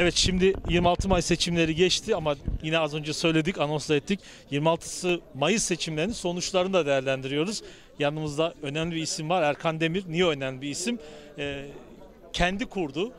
Evet şimdi 26 Mayıs seçimleri geçti ama yine az önce söyledik, anons da ettik. 26 Mayıs seçimlerinin sonuçlarını da değerlendiriyoruz. Yanımızda önemli bir isim var Erkan Demir. Niye önemli bir isim? Ee, kendi kurdu.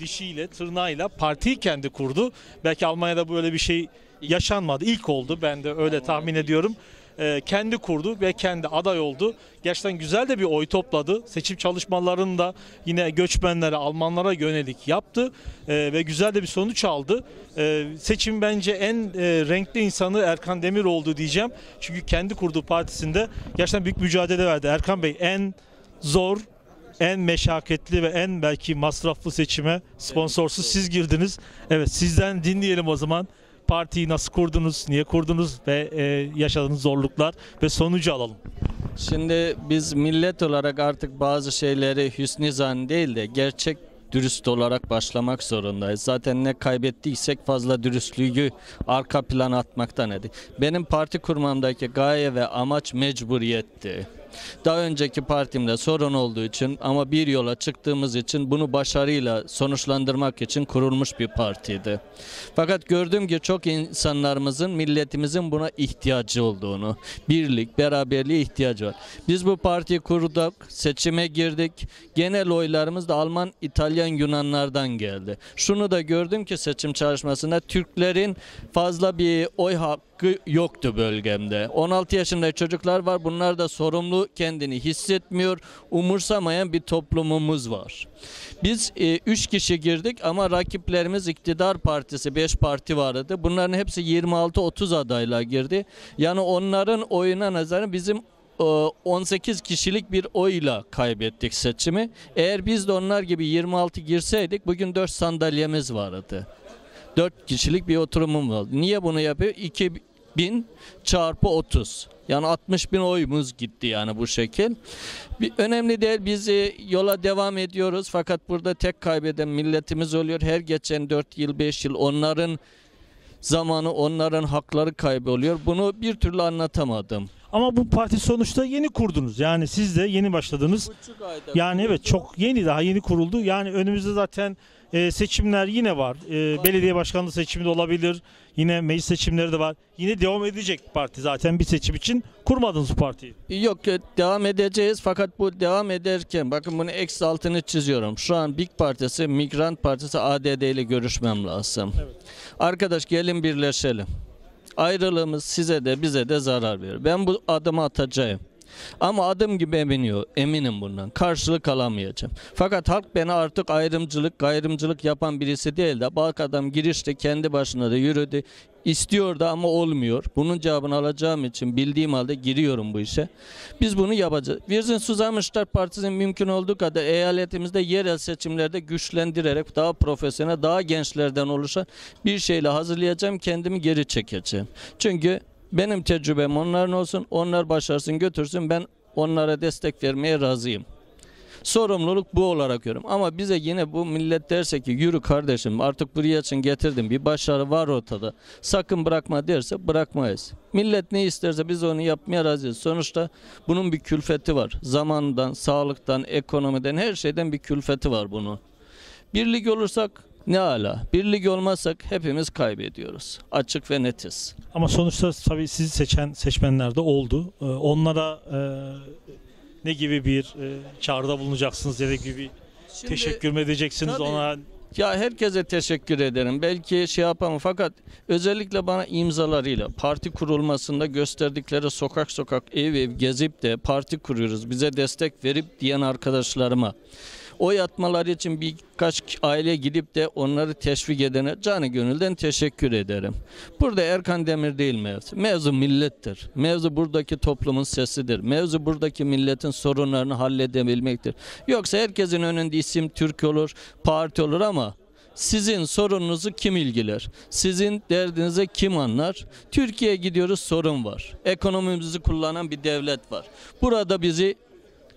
Dişiyle, tırnağıyla partiyi kendi kurdu. Belki Almanya'da böyle bir şey yaşanmadı. İlk oldu. Ben de öyle tahmin ediyorum. Ee, kendi kurdu ve kendi aday oldu. Gerçekten güzel de bir oy topladı. Seçim çalışmalarını da yine göçmenlere, Almanlara yönelik yaptı Ee, ve güzel de bir sonuç aldı. Ee, seçim bence en e, renkli insanı Erkan Demir oldu diyeceğim. Çünkü kendi kurduğu partisinde gerçekten büyük mücadele verdi. Erkan Bey en zor en meşakkatli ve en belki masraflı seçime sponsorsuz siz girdiniz. Evet sizden dinleyelim o zaman. Partiyi nasıl kurdunuz, niye kurdunuz ve e, yaşadığınız zorluklar ve sonucu alalım. Şimdi biz millet olarak artık bazı şeyleri hüsnü zan değil de gerçek dürüst olarak başlamak zorundayız. Zaten ne kaybettiysek fazla dürüstlüğü arka plana atmaktan edik. Benim parti kurmamdaki gaye ve amaç mecburiyetti. Daha önceki partimde sorun olduğu için ama bir yola çıktığımız için bunu başarıyla sonuçlandırmak için kurulmuş bir partiydi. Fakat gördüm ki çok insanlarımızın, milletimizin buna ihtiyacı olduğunu, birlik, beraberliğe ihtiyacı var. Biz bu partiyi kurduk, seçime girdik. Genel oylarımız da Alman, İtalyan, Yunanlardan geldi. Şunu da gördüm ki seçim çalışmasında Türklerin fazla bir oy hakkı yoktu bölgemde. 16 yaşında çocuklar var. Bunlar da sorumlu kendini hissetmiyor, umursamayan bir toplumumuz var. Biz 3 kişi girdik ama rakiplerimiz iktidar partisi 5 parti vardı. Bunların hepsi 26-30 adayla girdi. Yani onların oyuna nazaran bizim e, 18 kişilik bir oyla kaybettik seçimi. Eğer biz de onlar gibi 26 girseydik bugün 4 sandalyemiz vardı. 4 kişilik bir oturumum var. Niye bunu yapıyor? 2000 çarpı 30. Yani 60 bin oyumuz gitti yani bu şekil. Bir, önemli değil biz e, yola devam ediyoruz fakat burada tek kaybeden milletimiz oluyor. Her geçen 4 yıl 5 yıl onların zamanı onların hakları kayboluyor. Bunu bir türlü anlatamadım. Ama bu parti sonuçta yeni kurdunuz. Yani siz de yeni başladınız. Yani evet çok yeni daha yeni kuruldu. Yani önümüzde zaten e, seçimler yine var. E, belediye başkanlığı seçimi de olabilir. Yine meclis seçimleri de var. Yine devam edecek parti zaten bir seçim için kurmadınız bu partiyi. Yok e, devam edeceğiz fakat bu devam ederken bakın bunu eksi altını çiziyorum. Şu an Big Partisi, Migrant Partisi ADD ile görüşmem lazım. Arkadaş gelin birleşelim. Ayrılığımız size de bize de zarar verir. Ben bu adımı atacağım. Ama adım gibi eminiyor, eminim bundan. Karşılık alamayacağım. Fakat halk beni artık ayrımcılık, gayrımcılık yapan birisi değil de bak adam girişte kendi başına da yürüdü. İstiyordu ama olmuyor. Bunun cevabını alacağım için bildiğim halde giriyorum bu işe. Biz bunu yapacağız. Virgin Suzamışlar Partisi'nin mümkün olduğu kadar eyaletimizde yerel seçimlerde güçlendirerek daha profesyonel, daha gençlerden oluşan bir şeyle hazırlayacağım. Kendimi geri çekeceğim. Çünkü benim tecrübem onların olsun. Onlar başarsın götürsün. Ben onlara destek vermeye razıyım. Sorumluluk bu olarak görüyorum. Ama bize yine bu millet derse ki yürü kardeşim artık buraya için getirdim. Bir başarı var ortada. Sakın bırakma derse bırakmayız. Millet ne isterse biz onu yapmaya razıyız. Sonuçta bunun bir külfeti var. Zamandan, sağlıktan, ekonomiden her şeyden bir külfeti var bunun. Birlik olursak ne ala. Birlik olmazsak hepimiz kaybediyoruz. Açık ve netiz. Ama sonuçta tabii sizi seçen seçmenler de oldu. Ee, onlara e, ne gibi bir e, çağrıda bulunacaksınız ya da gibi bir Şimdi- teşekkür mü edeceksiniz Tabii. ona? Ya herkese teşekkür ederim. Belki şey yapamam fakat özellikle bana imzalarıyla parti kurulmasında gösterdikleri sokak sokak ev ev gezip de parti kuruyoruz bize destek verip diyen arkadaşlarıma oy atmaları için birkaç aile gidip de onları teşvik edene canı gönülden teşekkür ederim. Burada Erkan Demir değil mevzu. Mevzu millettir. Mevzu buradaki toplumun sesidir. Mevzu buradaki milletin sorunlarını halledebilmektir. Yoksa herkesin önünde isim Türk olur, parti olur ama sizin sorununuzu kim ilgiler? Sizin derdinize kim anlar? Türkiye'ye gidiyoruz sorun var. Ekonomimizi kullanan bir devlet var. Burada bizi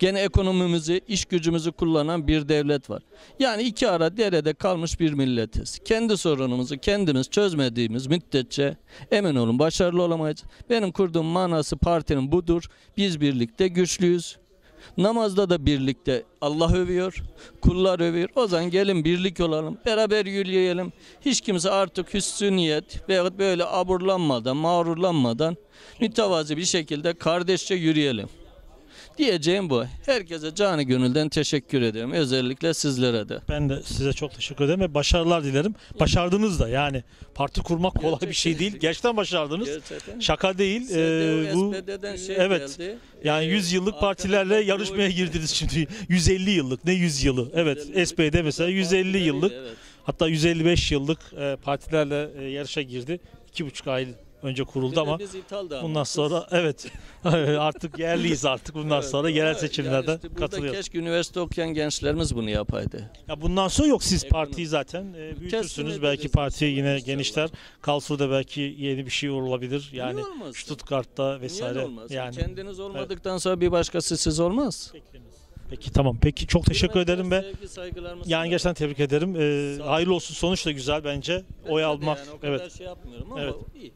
gene ekonomimizi, iş gücümüzü kullanan bir devlet var. Yani iki ara derede kalmış bir milletiz. Kendi sorunumuzu kendimiz çözmediğimiz müddetçe emin olun başarılı olamayız. Benim kurduğum manası partinin budur. Biz birlikte güçlüyüz. Namazda da birlikte Allah övüyor, kullar övüyor. O zaman gelin birlik olalım, beraber yürüyelim. Hiç kimse artık hüsnü niyet veya böyle aburlanmadan, mağrurlanmadan mütevazi bir şekilde kardeşçe yürüyelim. Diyeceğim bu. Herkese canı gönülden teşekkür ederim. Özellikle sizlere de. Ben de size çok teşekkür ederim ve başarılar dilerim. Başardınız da yani parti kurmak kolay bir şey değil. Gerçekten başardınız. Gerçekten. Şaka değil. Ee, bu şey evet. geldi. Yani Ee, 100 yıllık partilerle yarışmaya oy- girdiniz şimdi. 150 yıllık ne 100 yılı? Evet 150 SPD mesela 150 yıllık Evet. hatta 155 yıllık e, partilerle e, yarışa girdi. 2,5 ay önce kuruldu ama bundan sonra evet artık yerliyiz artık bundan Evet, sonra yerel seçimlerde yani işte katılıyoruz. Keşke üniversite okuyan gençlerimiz bunu yapaydı. Ya bundan sonra yok siz Ekonomi. partiyi zaten e, büyütürsünüz. Belki parti yine genişler. Karlsruhe'da belki yeni bir şey olabilir. Yani? Stuttgart'ta vesaire. Yani Kendiniz olmadıktan sonra bir başkası siz olmaz. Peki tamam. Peki çok teşekkür Hürmetler, ederim ve yani gerçekten tebrik ederim. Ee, hayırlı olsun. Sonuç da güzel bence. Ben Oy almak. yani o kadar evet. şey yapmıyorum ama Evet. iyi.